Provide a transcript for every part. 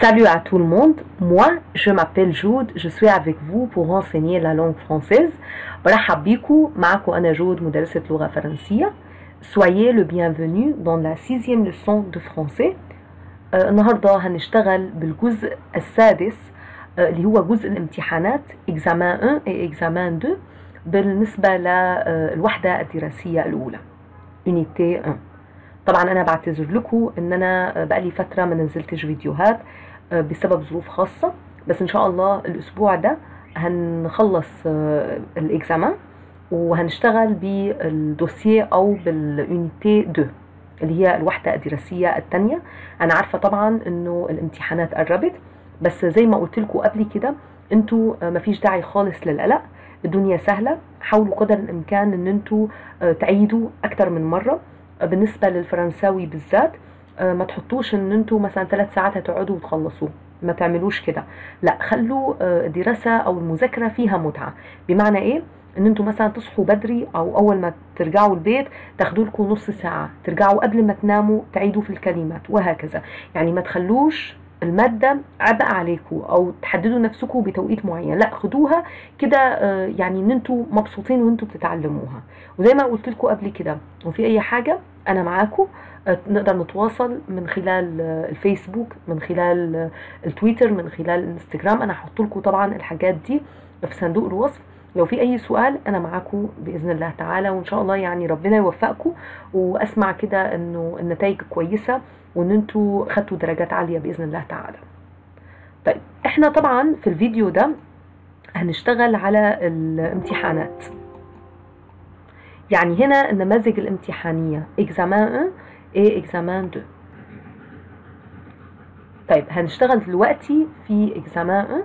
Salut à tout le monde, moi je m'appelle Jude, je suis avec vous pour enseigner la langue française. برحب بيكم معكم أنا جود مدرسة لغة فرنسية Soyez le bienvenu dans la sixième leçon de français. آه، النهاردة هنشتغل بالجزء السادس آه، اللي هو جزء الامتحانات examen 1 et examen 2 بالنسبة للوحدة الدراسية الأولى unité 1 طبعا أنا بعتذر لكم ان أنا بقالي فتره ما نزلتش فيديوهات بسبب ظروف خاصة. بس إن شاء الله الأسبوع ده هنخلص الإكزامان وهنشتغل بالدوسية أو باليونيتي 2 اللي هي الوحدة الدراسية الثانية أنا عارفة طبعا إنه الامتحانات قربت بس زي ما قلت لكم قبل كده إنتوا مفيش داعي خالص للقلق. الدنيا سهلة. حاولوا قدر الإمكان إن إنتوا تعيدوا أكتر من مرة. بالنسبة للفرنساوي بالذات ما تحطوش إن أنتوا مثلا ثلاث ساعات هتقعدوا وتخلصوه. ما تعملوش كده. لا خلوا الدراسه أو المذاكره فيها متعة. بمعنى إيه؟ إن أنتوا مثلا تصحوا بدري أو أول ما ترجعوا البيت تاخدوا لكم نص ساعة. ترجعوا قبل ما تناموا تعيدوا في الكلمات وهكذا. يعني ما تخلوش المادة عبء عليكم أو تحددوا نفسكم بتوقيت معين. لا خدوها كده يعني إن أنتوا مبسوطين وإنتوا بتتعلموها. وزي ما قلت لكم قبل كده وفي أي حاجة أنا معاكم. نقدر نتواصل من خلال الفيسبوك من خلال التويتر من خلال الانستجرام. أنا هحط لكم طبعا الحاجات دي في صندوق الوصف. لو في أي سؤال أنا معاكم بإذن الله تعالى وإن شاء الله يعني ربنا يوفقكم وأسمع كده إنه النتائج كويسة وإن أنتوا خدتوا درجات عالية بإذن الله تعالى. طيب إحنا طبعا في الفيديو ده هنشتغل على الامتحانات. يعني هنا النماذج الامتحانية. examen 1 et examen 2 طيب هنشتغل دلوقتي في examen 1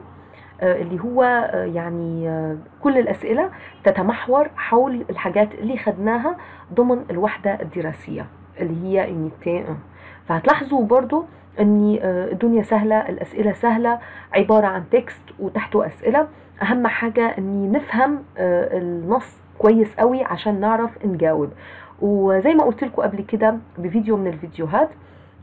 اللي هو يعني كل الأسئلة تتمحور حول الحاجات اللي خدناها ضمن الوحدة الدراسية اللي هي يونيتي 1 فهتلاحظوا برضو إن الدنيا سهلة الأسئلة سهلة عبارة عن تكست وتحته أسئلة. أهم حاجة إني نفهم النص كويس قوي عشان نعرف نجاوب. وزي ما قلت لكم قبل كده بفيديو من الفيديوهات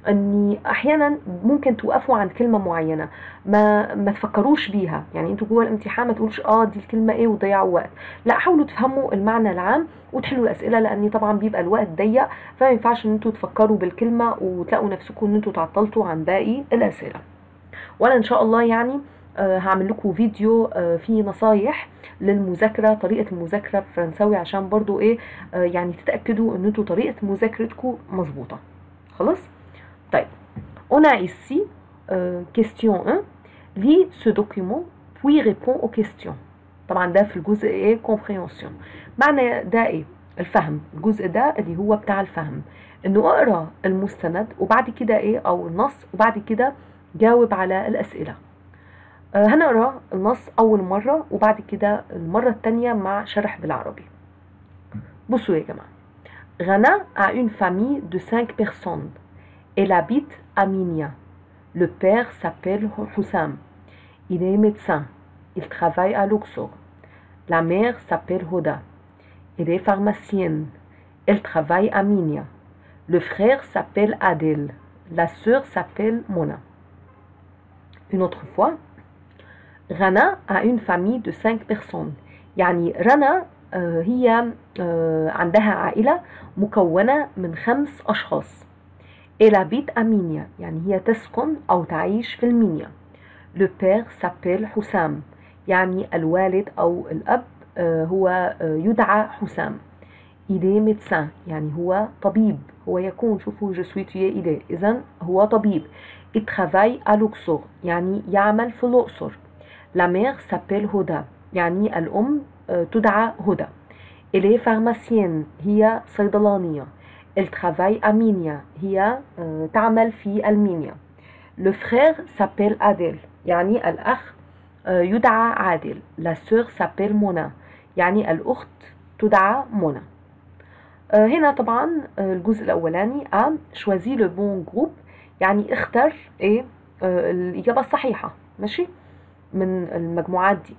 إني أحيانا ممكن توقفوا عند كلمة معينة ما ما تفكروش بيها. يعني أنتوا جوه الامتحان ما تقولش آه دي الكلمة إيه وتضيعوا وقت. لا حاولوا تفهموا المعنى العام وتحلوا الأسئلة لأن طبعا بيبقى الوقت ضيق فما ينفعش إن أنتوا تفكروا بالكلمة وتلاقوا نفسكم إن أنتوا تعطلتوا عن باقي الأسئلة. وأنا إن شاء الله يعني هعمل لكم فيديو آه فيه نصايح للمذاكرة طريقة المذاكرة بالفرنساوي عشان برضو إيه آه يعني تتأكدوا إن أنتوا طريقة مذاكرتكم مظبوطة. خلاص؟ طيب. On a ici euh, question 1 lis ce document puis réponds aux questions. طبعا ده في الجزء إيه comprehension. معنى ده إيه؟ الفهم. الجزء ده اللي هو بتاع الفهم. إنه أقرأ المستند وبعد كده إيه أو النص وبعد كده جاوب على الأسئلة. آه هنقرا النص اول مره وبعد كده المره الثانيه مع شرح بالعربي بصوا يا جماعه Rana a une famille de 5 personnes Elle habite à Minia. Le père s'appelle Hussam. Il est médecin. Il travaille à Luxor. La mère s'appelle Hoda. Elle est pharmacienne. Elle travaille à Minia. Le frère s'appelle Adel. La sœur s'appelle Mona. Une autre fois, Rana a une famille de cinq personnes. يعني رنا هي عندها عائلة مكونة من خمس أشخاص. Elle habite à يعني هي تسكن أو تعيش في المنيا. Le père s'appelle حسام يعني الوالد أو الأب هو يدعى حسام. Est médecin. يعني هو طبيب. هو يكون شوفوا es il est. إذا هو طبيب. Il Luxor. يعني يعمل في الأقصر. La mère s'appelle هدى يعني الأم تدعى هدى Elle est pharmacienne هي صيدلانية Elle travaille à Minia. هي تعمل في المنيا. Le frère s'appelle Adel. يعني الأخ يدعى عادل. La sœur s'appelle Mona. يعني الأخت تدعى منى. هنا طبعا الجزء الأولاني A choisis le bon groupe يعني اختر إيه الإجابة الصحيحة ماشي من المجموعات دي.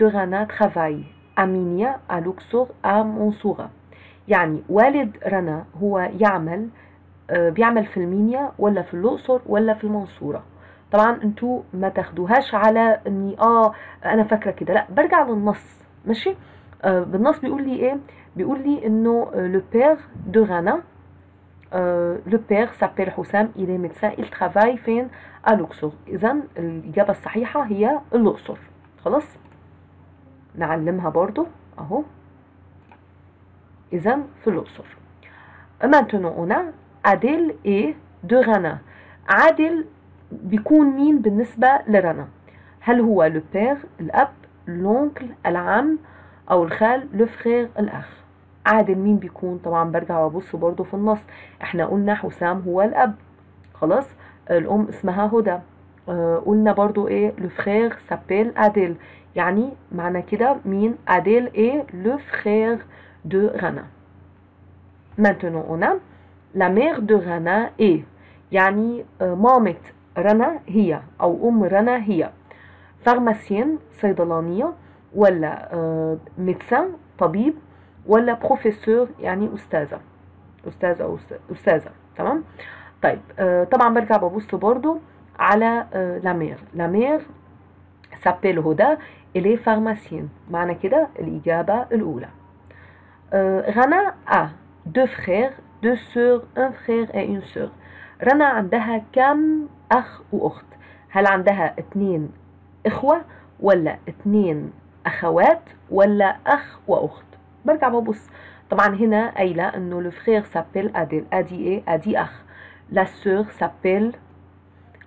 Rana travaille. À Minia, à Luxor, à Mansoura. يعني والد رنا هو يعمل بيعمل في المنيا ولا في الأقصر ولا في المنصورة. طبعا أنتوا ما تاخدوهاش على اني آه أنا فاكرة كده. لا برجع للنص. ماشي؟ آه بالنص بيقول لي إيه؟ بيقول لي إنه le père de le père s'appelle حسام il est il travaille فين à Luxor. اذا الإجابة الصحيحة هي الأقصر. خلاص؟ نعلمها برضو. أهو. اذا في الأقصر. Maintenant on Adèle et de Rana. عادل بيكون مين بالنسبة لرنا؟ هل هو لو بير الأب لونكل العم أو الخال لو فرير الأخ؟ عادل مين بيكون؟ طبعا برجع وأبص برضو في النص. إحنا قلنا حسام هو الأب. خلاص؟ الأم اسمها هدى. آه قلنا برضو إيه؟ le frère s'appelle Adel يعني معنى كده مين؟ Adel est le frère de رنا Maintenant on a la mère de Rana est. يعني مامة رنا هي أو أم رنا هي. pharmacienne صيدلانية ولا médecin طبيب. ولا بروفيسور يعني أستاذة. أستاذة أو أستاذة. تمام؟ طيب طبعا برجع ببص برضو على لامير لامير سابيل هدى إليه فارماسيان معنى كده الإجابة الأولى. رنا أ deux frères deux sœurs un frère et une sœur. رنا عندها كم أخ وأخت؟ هل عندها اتنين إخوة ولا اتنين أخوات ولا أخ وأخت؟ برجع ببص. طبعا هنا قايلة إنه لو فرير سابيل أديل أدي إيه؟ أدي أخ. لا سور سابيل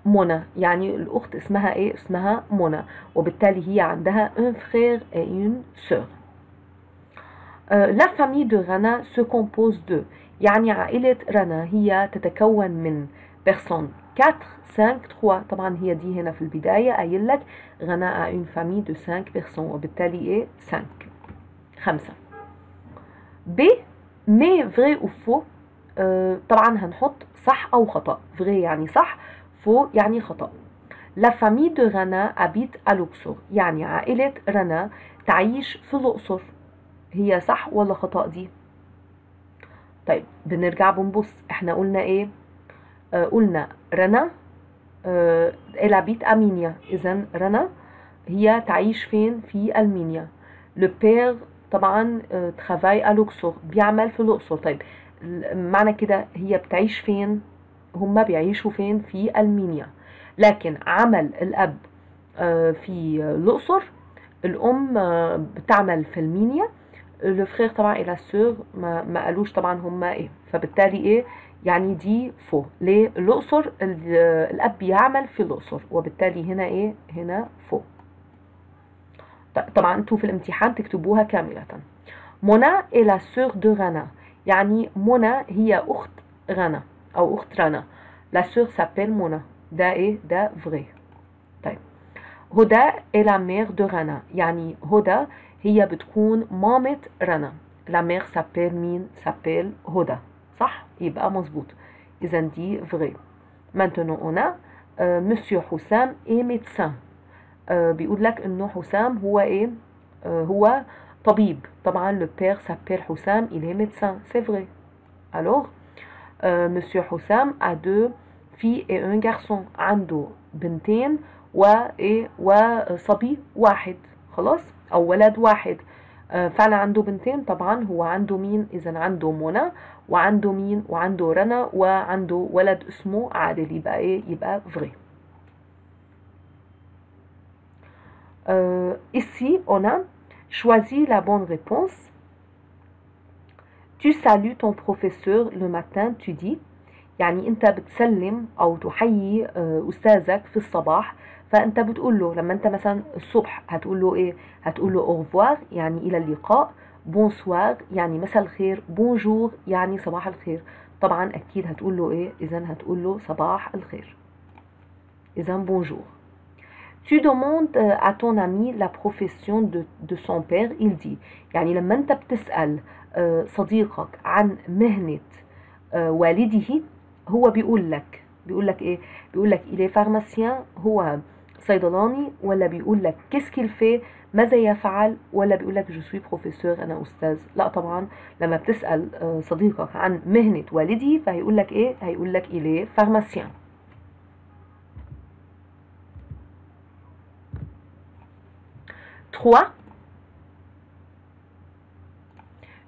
منى يعني الأخت اسمها إيه؟ اسمها منى وبالتالي هي عندها un frère et une sœur. Euh, la famille de Rana se compose يعني عائلة رنا هي تتكون من personnes 4 5 3 طبعا هي دي هنا في البداية. قايل لك a une famille de 5 personnes. وبالتالي إيه؟ 5 خمسة. Mais vrai ou faux آه طبعا هنحط صح أو خطأ. vrai يعني صح faux يعني خطأ. Famille de Rana habite à Luxor. يعني عائلة رنا تعيش في الأقصر. هي صح ولا خطأ دي؟ طيب بنرجع بنبص. إحنا قلنا إيه؟ آه قلنا رنا آه elle habite à Minia اذا رنا هي تعيش فين؟ في المنيا le père طبعا آه travaille à Luxor بيعمل في الأقصر. طيب معنى كده هي بتعيش فين؟ هما بيعيشوا فين؟ في المنيا لكن عمل الأب آه في الأقصر الأم آه بتعمل في المنيا le frère طبعا et la sœur ما, ما قالوش طبعا هما إيه. فبالتالي إيه؟ يعني دي faux ليه؟ الأقصر الأب يعمل في الأقصر. وبالتالي هنا إيه؟ هنا faux طبعا أنتوا في الامتحان تكتبوها كاملة. منى est la sœur de رنا يعني منى هي أخت رنا أو أخت رنا la sœur s'appelle منى ده إيه؟ ده vrai طيب. هدى est la mère de رنا يعني هدى هي بتكون مامة رنا la mère s'appelle مين؟ s'appelle هدى. صح؟ يبقى مظبوط. اذا دي vrai maintenant on a euh, monsieur حسام est médecin. بيقول لك إنه حسام هو إيه؟ euh, هو طبيب. طبعا le père s'appelle حسام il est médecin. C'est vrai. Alors euh, monsieur حسام a deux filles et un garçon. عنده بنتين وايه وصبي واحد. خلاص؟ أو ولد واحد. آه فعلا عنده بنتين. طبعا هو عنده مين؟ اذا عنده منى وعنده مين؟ وعنده رنا وعنده ولد اسمه عادل. يبقى إيه؟ يبقى فري Euh, ici, on a choisi la bonne réponse. Tu salues ton professeur le matin, tu dis يعني انت بتسلم أو تحيي استاذك في الصباح فانت بتقول له لما انت مثلا الصبح هتقول له إيه هتقول له au revoir يعني إلى اللقاء bonsoir يعني مساء الخير bonjour يعني صباح الخير طبعا أكيد هتقول له إيه اذا هتقول له صباح الخير اذا bonjour Tu demandes à ton ami la profession de, de son père, il dit يعني لما أنت بتسأل صديقك عن مهنة والده هو بيقول لك بيقول لك إيه؟ بيقول لك il est pharmacien هو صيدلاني ولا بيقول لك qu'est-ce qu'il fait ماذا يفعل ولا بيقول لك je suis professeur أنا أستاذ؟ لا طبعا. لما بتسأل صديقك عن مهنة والدي فهيقول لك إيه؟ هيقول لك il est pharmacien 3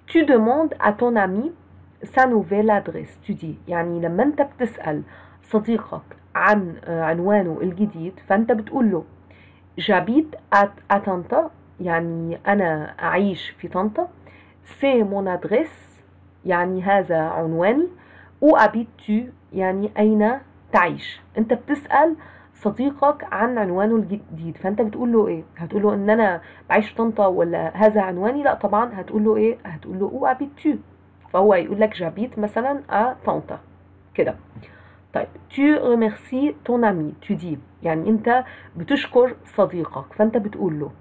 tu demandes à ton ami sa nouvelle adresse. Tu dis يعني لما انت بتسأل صديقك عن عنوانه الجديد فأنت بتقول له à طنطا يعني أنا أعيش في طنطا. C'est mon adresse. يعني هذا عنواني. Où habites-tu يعني أين تعيش؟ أنت بتسأل صديقك عن عنوانه الجديد. فأنت بتقول له إيه؟ هتقول له إن أنا بعيش طنطا ولا هذا عنواني؟ لأ طبعا. هتقول له إيه؟ هتقول له أو habites-tu فهو يقول لك جابيت مثلا à طنطا. كده. طيب. Tu remercies ton ami. Tu dis. يعني أنت بتشكر صديقك. فأنت بتقول له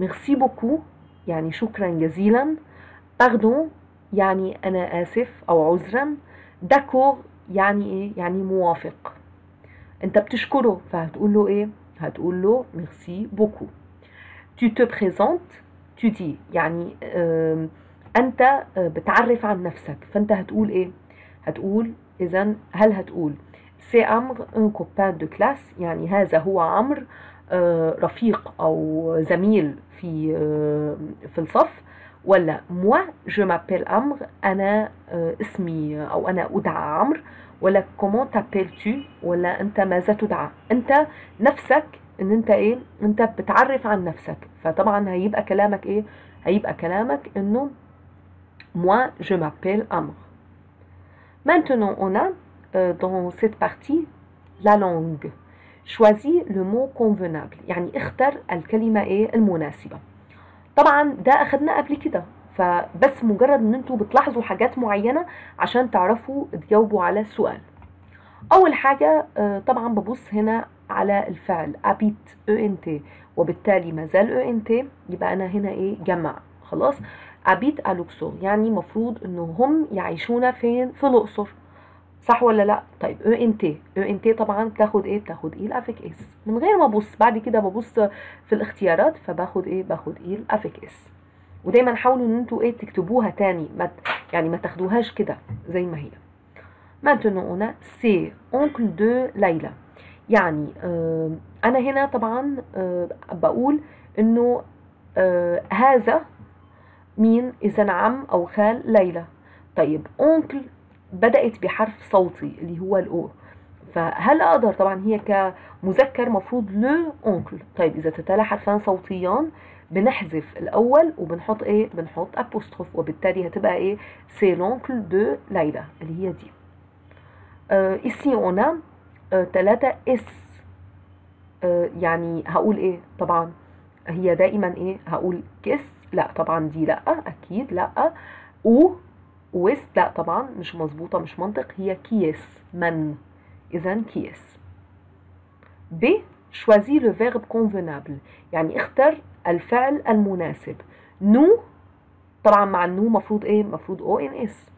merci beaucoup. يعني شكرا جزيلا. Pardon. يعني أنا آسف أو عذرا. D'accord. يعني إيه؟ يعني موافق. انت بتشكره فهتقول له إيه؟ هتقول له merci beaucoup tu te présentes tu dis يعني آه انت بتعرف عن نفسك. فانت هتقول إيه؟ هتقول اذا هل هتقول c'est عمرو un copain de classe يعني هذا هو عمرو رفيق أو زميل في في الصف ولا moi je m'appelle عمرو أنا اسمي أو أنا أدعى عمرو ولا comment t'appelles-tu ولا أنت ماذا تدعى. أنت نفسك إن أنت إيه؟ أنت بتعرف عن نفسك. فطبعا هيبقى كلامك إيه؟ هيبقى كلامك إنه Moi, je m'appelle Amr. Maintenant, on a euh, dans cette partie la langue. Choisis le mot convenable. يعني اختر الكلمة إيه؟ المناسبة. طبعا ده اخدنا قبل كده. فبس مجرد إن أنتوا بتلاحظوا حاجات معينة عشان تعرفوا تجاوبوا على السؤال. أول حاجة طبعا ببص هنا على الفعل habite ENT وبالتالي ما زال ENT يبقى أنا هنا إيه؟ جمع. خلاص؟ habitent à Luxor يعني مفروض إنه هم يعيشون فين؟ في الأقصر. صح ولا لأ؟ طيب أو ان تي أو ان تي طبعا بتاخد إيه؟ بتاخد إيه؟ elles avec S. من غير ما أبص بعد كده ببص في الاختيارات فباخد إيه؟ باخد إيه؟ elles avec S. ودايما حاولوا إن أنتوا إيه تكتبوها تاني. ما يعني ما تاخدوهاش كده زي ما هي. Maintenant on a c'est oncle de ليلى يعني آه أنا هنا طبعا آه بقول إنه آه هذا مين؟ إذا عم أو خال ليلى. طيب أونكل بدأت بحرف صوتي اللي هو الأو. فهل أقدر طبعا هي كمذكر مفروض لو أونكل؟ طيب إذا تتالى حرفان صوتيان بنحذف الأول وبنحط إيه؟ بنحط أبوستروف وبالتالي هتبقى إيه؟ سي لونكل دو ليلى اللي هي دي. آه إسي أونا آه تلاتة إس آه يعني هقول إيه؟ طبعا هي دائما إيه؟ هقول كس لا طبعا دي لأ أكيد لأ. و ويست لأ طبعا مش مظبوطة مش منطق. هي كيس من. اذا كيس ب choisis le verbe convenable. يعني اختر الفعل المناسب. نو طبعا مع النو مفروض إيه؟ مفروض o n s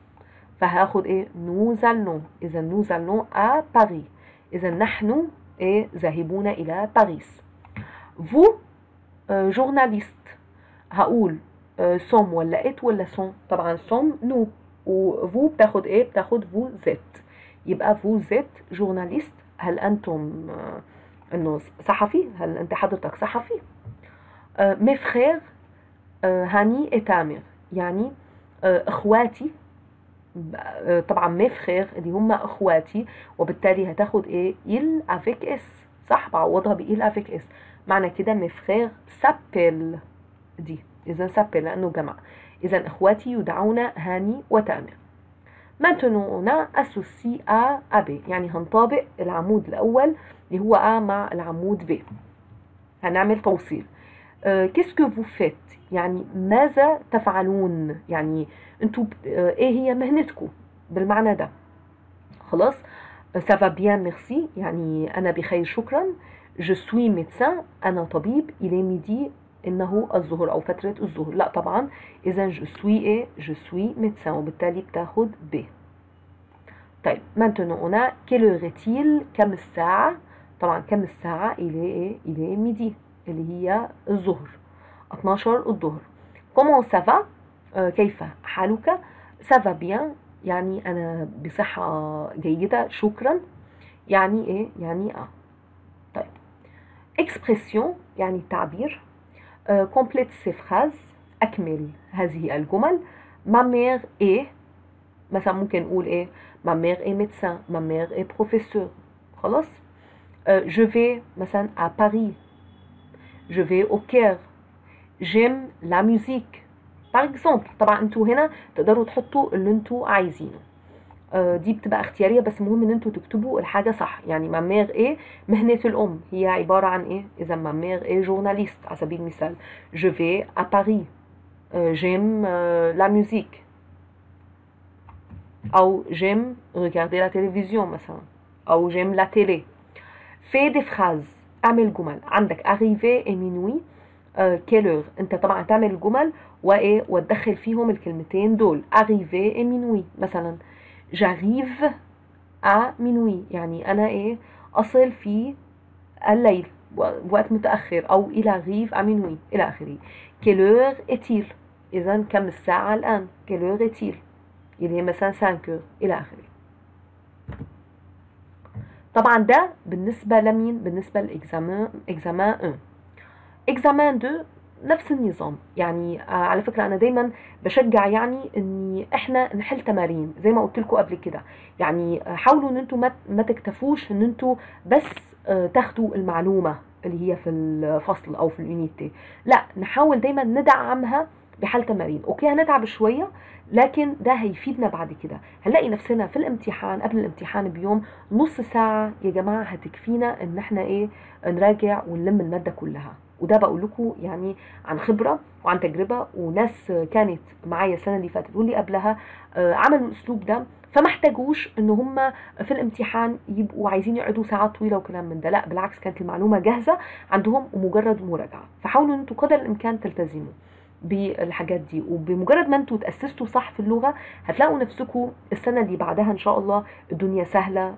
فهاخد إيه؟ nous allons إذا nous allons à Paris إذا نحن إيه؟ ذاهبون إلى باريس. Vous euh, journaliste. هقول سوم ولا ات ولا سون طبعا سوم نو وفو بتاخد إيه؟ بتاخد vous êtes يبقى vous êtes journaliste هل أنتم إنه صحفي؟ هل أنت حضرتك صحفي؟ mes frères هاني et تامر يعني إخواتي. طبعا mes frères اللي هم إخواتي وبالتالي هتاخد إيه؟ ils avec s صح؟ بعوضها ب ils avec s معنى كده mes frères s'appellent دي. إذا s'appellent لأنه جمع. إذا إخواتي يدعون هاني وتامر. Maintenant a associé A à يعني هنطابق العمود الأول اللي هو A مع العمود B. هنعمل توصيل. Qu'est-ce que vous faites يعني ماذا تفعلون؟ يعني أنتوا إيه هي مهنتكم بالمعنى ده؟ خلاص va bien merci. يعني أنا بخير شكرا. Je suis médecin أنا طبيب. Est midi إنه الظهر أو فترة الظهر. لا طبعا. اذا je suis إيه je suis médecin وبالتالي بتاخد ب. طيب maintenant on a quelle heure est-il كم الساعة؟ طبعا كم الساعة؟ il est إيه il est midi اللي هي الظهر 12 الظهر. Ça va آه كيف حالك؟ Va bien. يعني أنا بصحة جيدة شكرا. يعني إيه؟ يعني آه. طيب. Expression يعني التعبير. complète ces phrases أكمل هذه الجمل. ma mère est مثلا ممكن نقول إيه؟ ma mère est médecin ma mère est professeur خلاص؟ je vais مثلا à Paris. Je vais au Caire. J'aime la musique. Par exemple طبعا أنتوا هنا تقدروا تحطوا اللي أنتوا عايزينه. آه، دي بتبقى اختيارية بس مهم إن أنتوا تكتبوا الحاجة صح. يعني ma mère est مهنة الأم. هي عبارة عن إيه؟ إذا ma mère est journaliste على سبيل المثال. je vais à Paris j'aime la musique أو j'aime regarder la télévision مثلا. أو j'aime la télé fais des phrases اعمل جمل. عندك arrivé et minuit quelle heure انت طبعا تعمل الجمل وايه وتدخل فيهم الكلمتين دول. et minuit مثلا. j'arrive à minuit. يعني أنا إيه؟ أصل في الليل. وقت متأخر. أو il arrive à minuit. إلى آخره. heure est-il اذا كم الساعة الآن؟ heure est-il اللي هي مثلا 5 heures. إلى آخره. طبعا ده بالنسبة لمين؟ بالنسبة لل examen examen 1 examen 2 نفس النظام. يعني آه على فكرة أنا دايما بشجع يعني ان إحنا نحل تمارين زي ما قلت لكم قبل كده. يعني حاولوا إن أنتوا ما, تكتفوش إن أنتوا بس آه تاخدوا المعلومة اللي هي في الفصل أو في ال unité لا نحاول دايما ندعمها بحل تمارين. okay هنتعب شوية لكن ده هيفيدنا بعد كده. هنلاقي نفسنا في الامتحان قبل الامتحان بيوم نص ساعة يا جماعة هتكفينا إن إحنا إيه نراجع ونلم المادة كلها. وده بقول لكم يعني عن خبرة وعن تجربة وناس كانت معايا السنة اللي فاتت واللي قبلها عملوا الأسلوب ده. فما احتاجوش إن هم في الامتحان يبقوا عايزين يقعدوا ساعات طويلة وكلام من ده. لا بالعكس كانت المعلومة جاهزة عندهم ومجرد مراجعة. فحاولوا إن أنتوا قدر الإمكان تلتزموا. بالحاجات دي. وبمجرد ما أنتوا تأسستوا صح في اللغة هتلاقوا نفسكم السنة اللي بعدها إن شاء الله الدنيا سهلة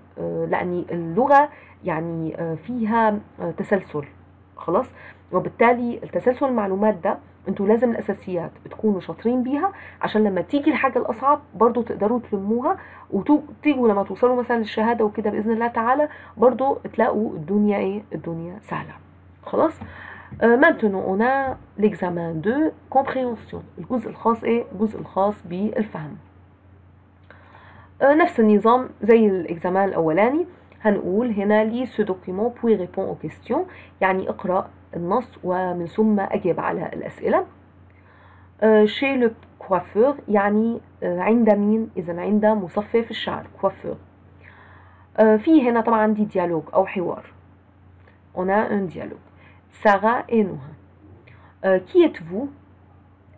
لأن اللغة يعني فيها تسلسل. خلاص؟ وبالتالي التسلسل المعلومات ده أنتوا لازم الأساسيات تكونوا شاطرين بيها عشان لما تيجي الحاجة الأصعب برضو تقدروا تلموها وتيجوا لما توصلوا مثلا للشهادة وكده بإذن الله تعالى برضو تلاقوا الدنيا إيه؟ الدنيا سهلة. خلاص؟ آه maintenant on a l'examen de compréhension. الجزء الخاص إيه الجزء الخاص بالفهم نفس النظام زي ال examen الأولاني. هنقول هنا lis ce document puis réponds aux questions يعني اقرأ النص ومن ثم اجب على الأسئلة. chez le coiffeur يعني عند مين؟ إذا عند مصفف الشعر كوافور في هنا طبعا عندي dialogue أو حوار. A un dialogue. Sarah et Noah. Euh, qui êtes-vous?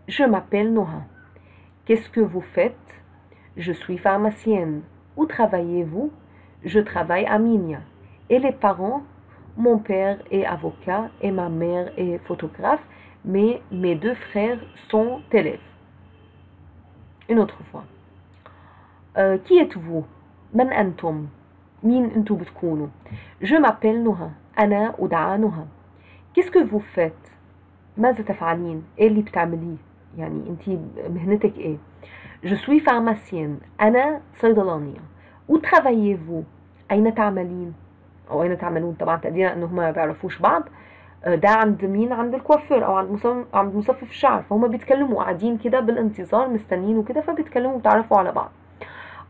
Je m'appelle Noah. Qu'est-ce que vous faites? Je suis pharmacienne. Où travaillez-vous? Je travaille à Minia. Et les parents? Mon père est avocat et ma mère est photographe, mais mes deux frères sont élèves. Une autre fois. Euh, qui êtes-vous? Je m'appelle Noha. Ana Noha. Qu'est-ce que vous faites? ماذا تفعلين؟ إيه اللي بتعمليه؟ يعني أنت مهنتك إيه؟ Je suis pharmacienne. أنا صيدلانية. Où travaillez-vous? أين تعملين؟ أو أين تعملون؟ طبعا تقديرا ان هم ما بيعرفوش بعض. ده عند مين؟ عند الكوافير أو عند مصمم عند مصفف الشعر. فهم بيتكلموا قاعدين كده بالانتظار مستنيين وكده فبيتكلموا وتعرفوا على بعض.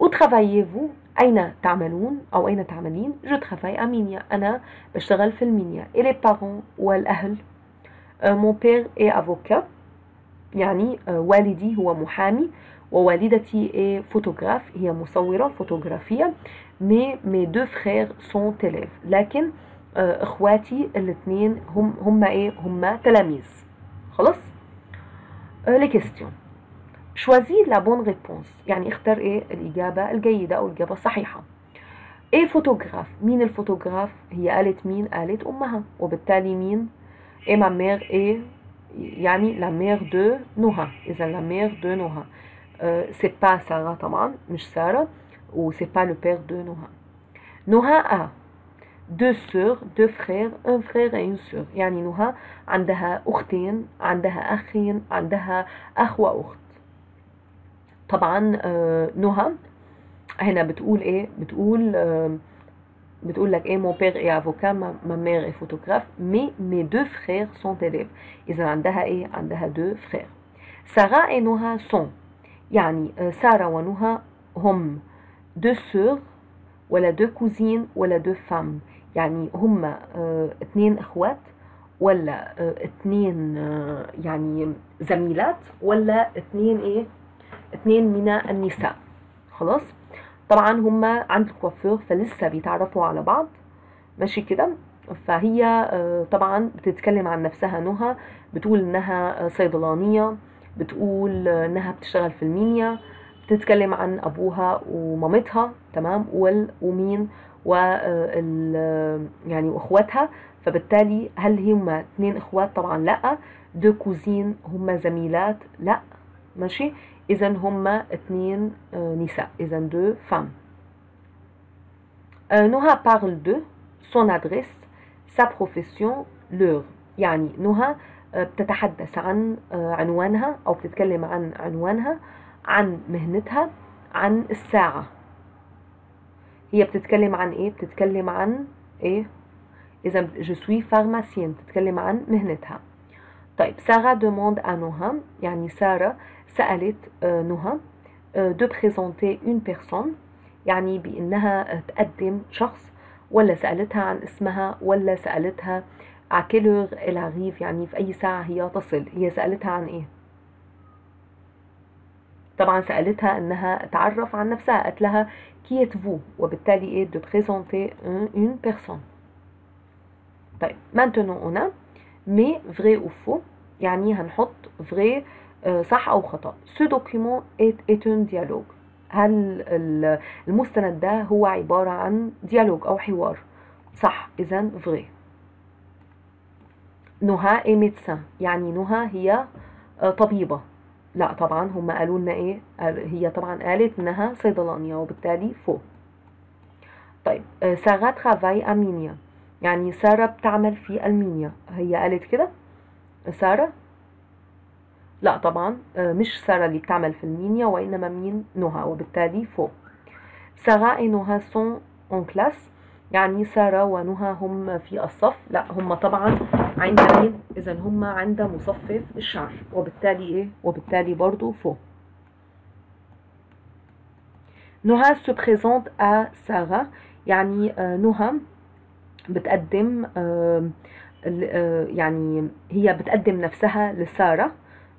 وترافاييفو أين تعملون أو أين تعملين؟ je travaille à مينيا أنا بشتغل في المينيا et les parents والأهل؟ mon père est avocat يعني والدي هو محامي. ووالدتي est photographe هي مصورة فوتوغرافية. mais mes deux frères sont élèves لكن آه إخواتي الاثنين هم هم إيه؟ هم تلاميذ. خلاص؟ les questions choisis la bonne réponse يعني اختار إيه؟ الإجابة الجيدة أو الإجابة الصحيحة. est photographe مين الفوتوغراف؟ هي قالت مين؟ قالت أمها. وبالتالي مين؟ إيه ma mère est يعني la mère de نوها إذا la mère de نوها c'est pas ساره طبعا مش ساره و c'est pas le père de Noha. Noha a deux sœurs, deux frères, un frère et une sœur. يعني نوها عندها أختين عندها أخين عندها أخ وأخت طبعا آه نوها هنا بتقول إيه؟ بتقول آه بتقول لك إيه؟ Père est avocat ma, ma mère est photographe mais mes deux frères sont élèves. اذا عندها إيه؟ عندها deux frères. سارة et نهى sont يعني سارة ونهى هم deux sœurs ولا deux cousines ولا deux femmes. يعني هم آه، اتنين إخوات ولا آه، يعني زميلات ولا اتنين إيه؟ اتنين من النساء. خلاص؟ طبعا هم عند الكوافير فلسه بيتعرفوا على بعض. ماشي كده؟ فهي آه، طبعا بتتكلم عن نفسها نهى بتقول إنها آه، صيدلانية بتقول آه، إنها بتشتغل في المينيا بتتكلم عن أبوها ومامتها تمام ومين وال يعني وأخواتها. فبالتالي هل هم اتنين إخوات؟ طبعا لأ. deux cousines هم زميلات؟ لأ. ماشي؟ اذا هم اتنين آه، نساء. اذا deux femmes نهى parle de son adresse sa profession leur يعني نهى آه، بتتحدث عن آه، عنوانها أو بتتكلم عن عنوانها عن مهنتها عن الساعة. هي بتتكلم عن إيه؟ بتتكلم عن إيه؟ اذا je suis pharmacienne. بتتكلم عن مهنتها. طيب سارة demande à نهى يعني سارة سألت نهى de présenter une personne يعني بأنها آه، تقدم شخص ولا سألتها عن اسمها ولا سألتها à quelle يعني في أي ساعة هي تصل هي سألتها عن إيه؟ طبعا سألتها أنها تعرف عن نفسها قالت لها qui êtes-vous? وبالتالي إيه présenter un- une personne. طيب maintenant on mais vrai ou faux. يعني هنحط vrai آه، صح أو خطأ. Ce document est, est dialogue. هل ال- المستند ده هو عبارة عن ديالوج أو حوار؟ صح إذا vrai. نهى est médecin. يعني نهى هي آه، طبيبة. لا طبعا هم قالوا لنا إيه؟ هي طبعا قالت إنها صيدلانية وبالتالي فوق طيب آه، سارة travaille à مينيا يعني سارة بتعمل في ألمينيا. هي قالت كده؟ سارة؟ لا طبعا آه، مش سارة اللي بتعمل في ألمينيا وإنما مين؟ نهى وبالتالي فوق سارة et نهى sont en classe. يعني سارة ونهى هم في الصف. لا هم طبعا عند مين؟ إذا هم عند مصفف الشعر. وبالتالي إيه؟ وبالتالي برضو فوق نهى se présente à سارة يعني آه، نهى بتقدم يعني هي بتقدم نفسها لسارة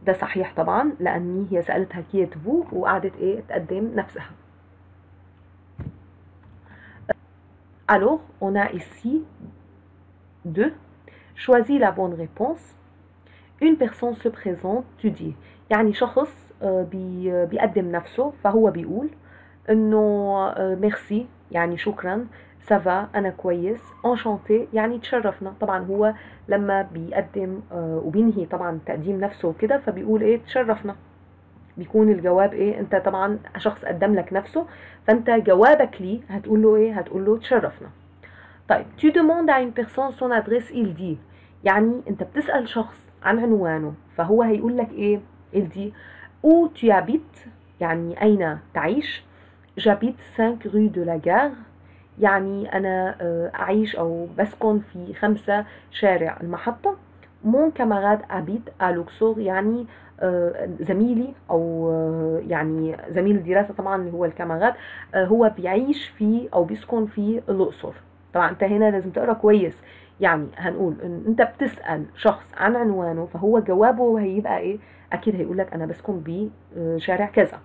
ده صحيح طبعا لأني هي سألتها كيت فو وقعدت إيه تقدم نفسها Alors, on a ici deux. Choisis la bonne réponse. Une personne se présente, tu dis. يعني شخص بي بيقدم نفسه فهو بيقول إنه ميرسي يعني شكرا ça va أنا كويس enchanté يعني تشرفنا. طبعا هو لما بيقدم آه، وبينهي طبعا تقديم نفسه وكده فبيقول إيه تشرفنا. بيكون الجواب إيه أنت طبعا شخص قدم لك نفسه فأنت جوابك ليه هتقول له إيه هتقول له تشرفنا. طيب tu demandes à une personne son adresse il dit. يعني أنت بتسأل شخص عن عنوانه فهو هيقول لك إيه il dit. Où tu habites يعني أين تعيش؟ J'habite 5 rue de la gare. يعني أنا آه، أعيش أو بسكن في خمسة شارع المحطة. Camarade habite à Luxor يعني آه، زميلي أو آه، يعني زميل الدراسة طبعا اللي هو الكامارات آه، هو بيعيش في أو بيسكن في الأقصر. طبعا أنت هنا لازم تقرأ كويس. يعني هنقول إن أنت بتسأل شخص عن عنوانه فهو جوابه هيبقى إيه؟ أكيد هيقول لك أنا بسكن بشارع كذا.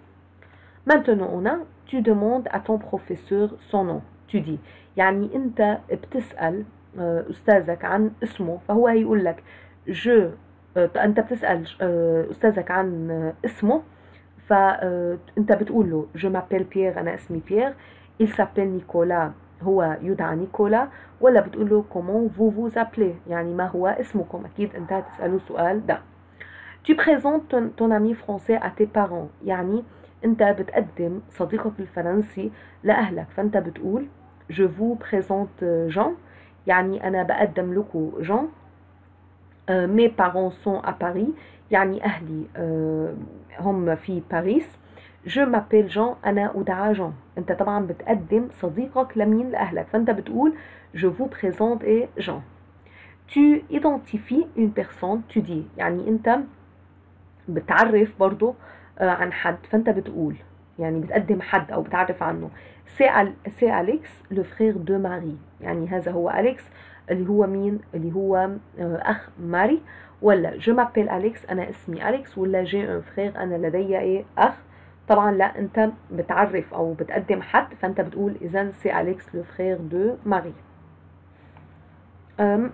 Maintenant on a tu demandes à ton professeur son nom. Dis يعني انت بتسأل آه، أستاذك عن اسمه فهو هيقول لك je آه، انت بتسأل آه، أستاذك عن اسمه فانت بتقول له je m'appelle Pierre أنا اسمي بيير il s'appelle Nicolas هو يدعى نيكولا ولا بتقول له comment vous vous appelez يعني ما هو اسمكم؟ أكيد أنت هتسأله السؤال ده. Tu présentes ton, ton ami français à tes parents. يعني انت بتقدم صديقك الفرنسي لأهلك فأنت بتقول je vous présente Jean. يعني أنا بقدم لكم جان Euh, mes parents sont à Paris. يعني أهلي euh, هم في باريس. Je m'appelle Jean. أنا أدعى جون أنت طبعا بتقدم صديقك لمين؟ لأهلك. فأنت بتقول je vous présente et Jean. Tu identifies une personne. Tu dis يعني أنت بتعرف برضو عن حد. فأنت بتقول يعني بتقدم حد أو بتعرف عنه c'est Alex le frère de Marie يعني هذا هو أليكس اللي هو مين؟ اللي هو أخ ماري. ولا je m'appelle Alex أنا اسمي أليكس ولا j'ai un frère أنا لدي إيه أخ. طبعا لا أنت بتعرف أو بتقدم حد. فأنت بتقول إذا c'est Alex le frère de Marie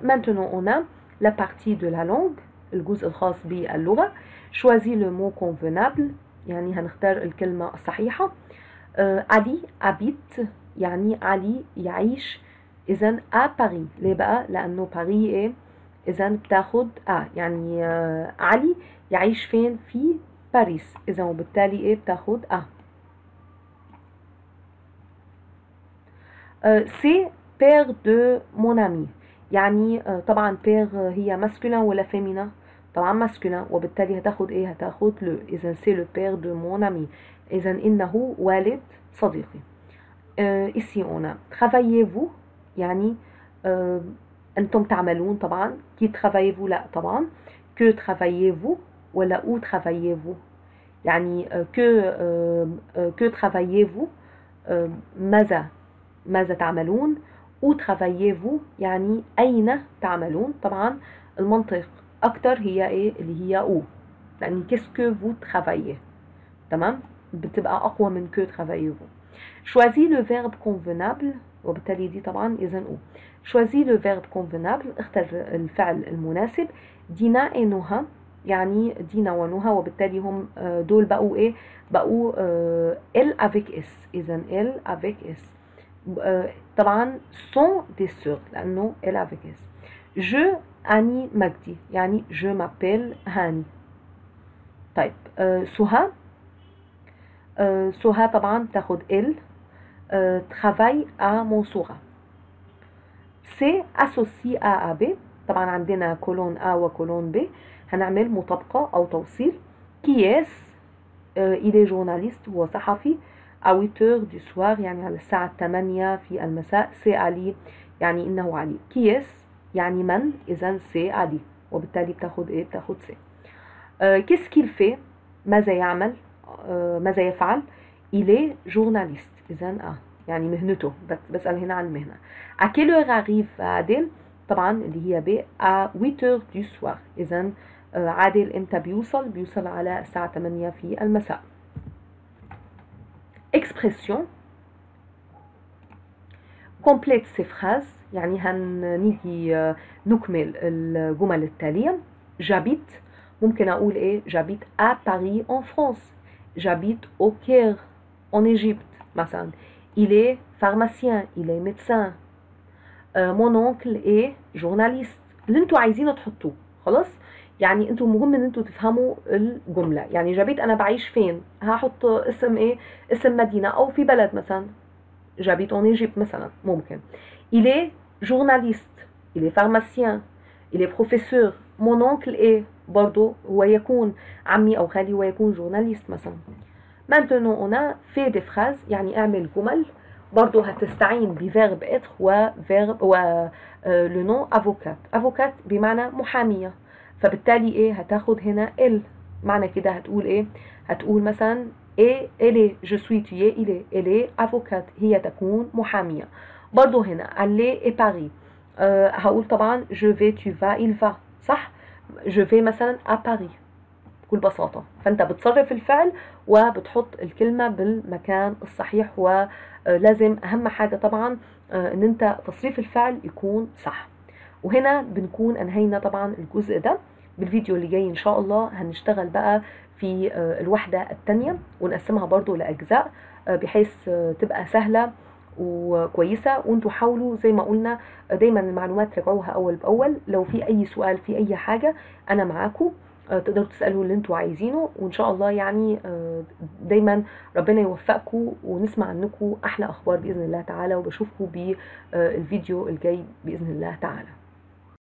maintenant on a la partie de la langue الجزء الخاص باللغة. Choisis le mot convenable يعني هنختار الكلمة الصحيحة. علي habite يعني علي يعيش إذا à Paris ليه بقى؟ لأنه باريس إيه؟ إذا بتاخد à يعني علي يعيش فين؟ في باريس إذا وبالتالي إيه؟ بتاخد à c'est père de mon ami يعني آه طبعا père هي masculin ولا féminin طبعا masculin وبالتالي هتاخد إيه؟ هتاخد le إذا c'est le père de mon ami إذا إنه والد صديقي. ici on a. يعني آه أنتم تعملون طبعا. qui travaillez-vous لا طبعا. que travaillez-vous ولا où travaillez-vous يعني que que travaillez-vous ماذا؟ ماذا تعملون؟ où travaillez-vous يعني أين تعملون طبعا؟ المنطق. أكتر هي إيه؟ اللي هي يعني qu'est-ce que vous travaillez تمام؟ بتبقى أقوى من que travaillez-vous. choisis le verbe convenable وبالتالي دي طبعا إذا où choisis le verbe convenable اختر الفعل المناسب. دينا نهى يعني دينا ونهى وبالتالي هم دول بقوا إيه؟ بقوا elles avec s اذا elles avec s طبعا sont des sœurs لأنه ال avec اس je أني مجدي يعني je m'appelle هاني. طيب سهى سهى طبعا تاخد ال. travaille à Montsourat c'est associé à AB طبعا عندنا كولون A وكولون B. هنعمل مطابقة أو توصيل. كياس إلي جورناليست هو صحفي. 8 du soir يعني على الساعة 8 في المساء. c'est علي يعني إنه علي. qui est-ce يعني من إذا c'est علي وبالتالي بتاخد إيه بتاخد c'est qu'est-ce qu'il fait ماذا يعمل؟ آه ماذا يفعل؟ il est journaliste إذا آه يعني مهنته. بسأل هنا عن المهنة. À quelle عادل؟ طبعا اللي هي ب à 8 du soir إذا عادل إمتى بيوصل؟ بيوصل على الساعة 8 في المساء. Expression. Complète ces phrases. يعني هنيجي نكمل الجمل التالية. J'habite ممكن أقول إيه؟ J'habite à Paris en France. J'habite au Caire en Égypte مثلا. Il est pharmacien il est médecin. euh, mon oncle est journaliste. اللي أنتوا عايزين تحطوه. خلاص؟ يعني أنتوا مهم إن أنتوا تفهموا الجملة. يعني جابيت أنا بعيش فين؟ هحط اسم إيه؟ اسم مدينة أو في بلد مثلا. j'habite en Égypte مثلا. ممكن. Il est journaliste. Il est pharmacien. Il est professeur. Mon oncle est برضو هو يكون عمي أو خالي هو يكون journaliste مثلا. Maintenant on a fait des phrases يعني أعمل جمل. برضو هتستعين ب verbe être و verbe و le nom avocate avocate بمعنى محامية. فبالتالي إيه؟ هتاخد هنا elle. معنى كده هتقول إيه؟ هتقول مثلا إيه الي جو سوي تي الي الي افوكات هي تكون محاميه برضو هنا الي اي باري أه هقول طبعا جو في تو فا il va. صح جو في مثلا ا باري بكل بساطة فأنت بتصرف الفعل وبتحط الكلمة بالمكان الصحيح ولازم أهم حاجة طبعا أن أنت تصريف الفعل يكون صح. وهنا بنكون أنهينا طبعا الجزء ده. بالفيديو اللي جاي إن شاء الله هنشتغل بقى في الوحدة التانية ونقسمها برضو لأجزاء بحيث تبقى سهلة وكويسة. وانتوا حاولوا زي ما قلنا دايما المعلومات راجعوها أول بأول. لو في أي سؤال في أي حاجة أنا معاكم. تقدروا تسألوا اللي أنتوا عايزينه. وإن شاء الله يعني دايما ربنا يوفقكم ونسمع عنكم أحلى أخبار بإذن الله تعالى. وبشوفكم بالفيديو الجاي بإذن الله تعالى.